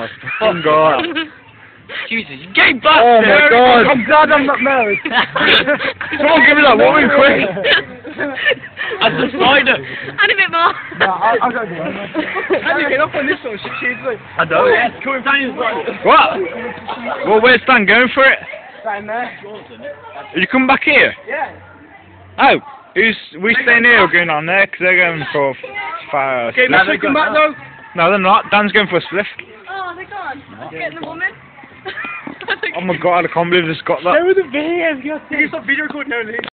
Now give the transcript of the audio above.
Oh, my fucking god. Jesus, you gay Oh bastard! my god. I'm glad I'm not married. Someone give me that woman quick. That's a spider. And a bit more. no, I, I don't do it. How do you get up on this one? of? She's like, I don't. Oh, come down right. What? Well, where's Stan going for it? right there. Are you coming back here? Yeah. Oh, who's we staying here or going on there? Because they're going for fire. Okay, split. let's come back though. No, they're not. Dan's going for a spliff. Oh, they're gone. Getting the woman. Oh my god, I can't believe this got that. There was a video. You can stop video recording now, Lee.